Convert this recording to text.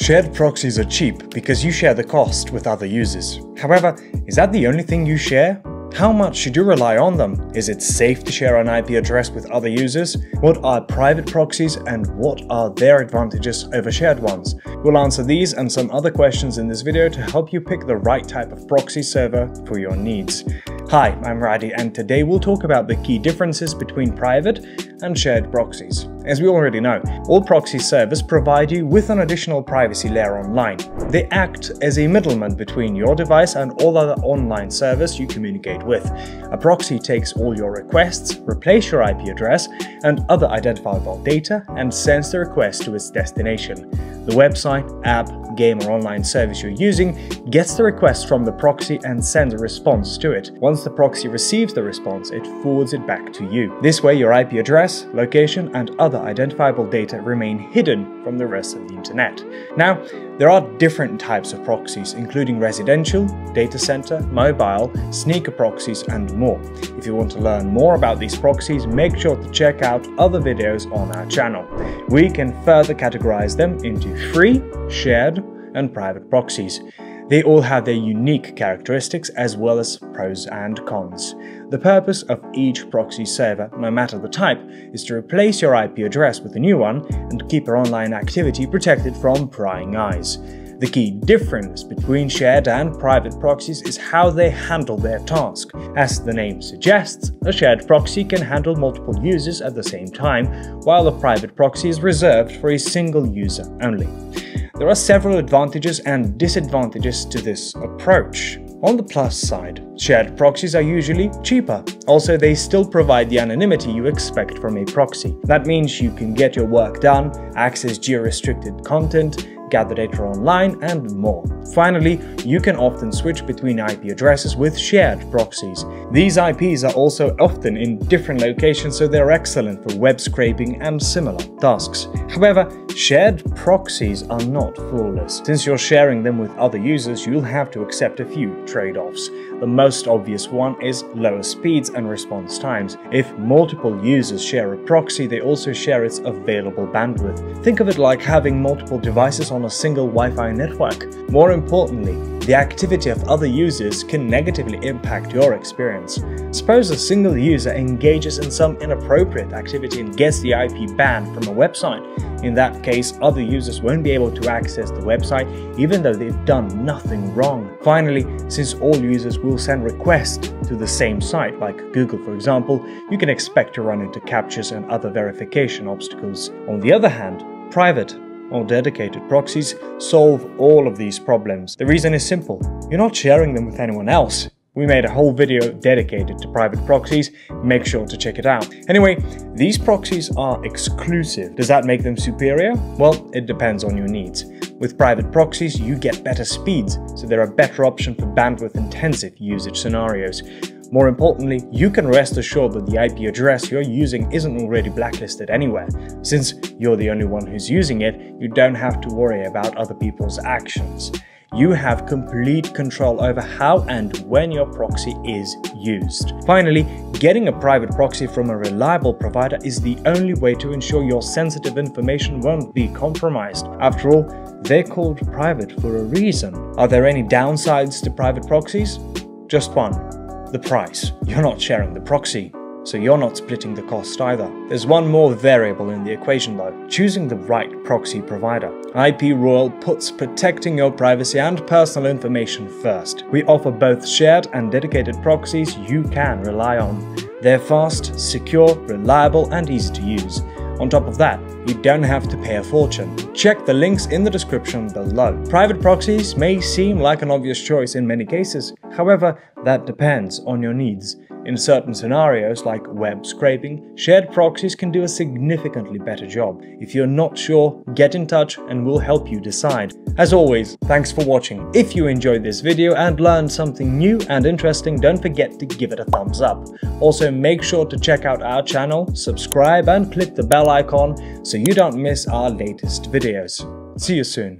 Shared proxies are cheap because you share the cost with other users. However, is that the only thing you share? How much should you rely on them? Is it safe to share an IP address with other users? What are private proxies and what are their advantages over shared ones? We'll answer these and some other questions in this video to help you pick the right type of proxy server for your needs. Hi, I'm Radi and today we'll talk about the key differences between private and shared proxies. As we already know, all proxy servers provide you with an additional privacy layer online. They act as a middleman between your device and all other online servers you communicate with. A proxy takes all your requests, replace your IP address and other identifiable data and sends the request to its destination. The website, app, game or online service you're using gets the request from the proxy and sends a response to it. Once the proxy receives the response, it forwards it back to you. This way your IP address, location and other identifiable data remain hidden from the rest of the internet. Now, there are different types of proxies, including residential, data center, mobile, sneaker proxies, and more. If you want to learn more about these proxies, make sure to check out other videos on our channel. We can further categorize them into free, shared, and private proxies. They all have their unique characteristics as well as pros and cons. The purpose of each proxy server, no matter the type, is to replace your IP address with a new one and keep your online activity protected from prying eyes. The key difference between shared and private proxies is how they handle their task. As the name suggests, a shared proxy can handle multiple users at the same time, while a private proxy is reserved for a single user only. There are several advantages and disadvantages to this approach. On the plus side, shared proxies are usually cheaper. Also, they still provide the anonymity you expect from a proxy. That means you can get your work done, access geo-restricted content, gather data online, and more. Finally, you can often switch between IP addresses with shared proxies. These IPs are also often in different locations, so they're excellent for web scraping and similar tasks. However, shared proxies are not flawless. Since you're sharing them with other users, you'll have to accept a few trade-offs. The most obvious one is lower speeds and response times. If multiple users share a proxy, they also share its available bandwidth. Think of it like having multiple devices on a single Wi-Fi network. More importantly, the activity of other users can negatively impact your experience. Suppose a single user engages in some inappropriate activity and gets the IP banned from a website. In that case, other users won't be able to access the website even though they've done nothing wrong. Finally, since all users will send requests to the same site, like Google for example, you can expect to run into CAPTCHAs and other verification obstacles. On the other hand, private or dedicated proxies solve all of these problems. The reason is simple. You're not sharing them with anyone else. We made a whole video dedicated to private proxies, make sure to check it out. Anyway, these proxies are exclusive. Does that make them superior? Well, it depends on your needs. With private proxies, you get better speeds, so they're a better option for bandwidth-intensive usage scenarios. More importantly, you can rest assured that the IP address you're using isn't already blacklisted anywhere. Since you're the only one who's using it, you don't have to worry about other people's actions. You have complete control over how and when your proxy is used. Finally, getting a private proxy from a reliable provider is the only way to ensure your sensitive information won't be compromised. After all, they're called private for a reason. Are there any downsides to private proxies? Just one the price. You're not sharing the proxy, so you're not splitting the cost either. There's one more variable in the equation though, choosing the right proxy provider. IPRoyal puts protecting your privacy and personal information first. We offer both shared and dedicated proxies you can rely on. They're fast, secure, reliable and easy to use. On top of that, you don't have to pay a fortune. Check the links in the description below. Private proxies may seem like an obvious choice in many cases, however, that depends on your needs. In certain scenarios, like web scraping, shared proxies can do a significantly better job. If you're not sure, get in touch and we'll help you decide. As always, thanks for watching. If you enjoyed this video and learned something new and interesting, don't forget to give it a thumbs up. Also, make sure to check out our channel, subscribe and click the bell icon so you don't miss our latest videos. See you soon.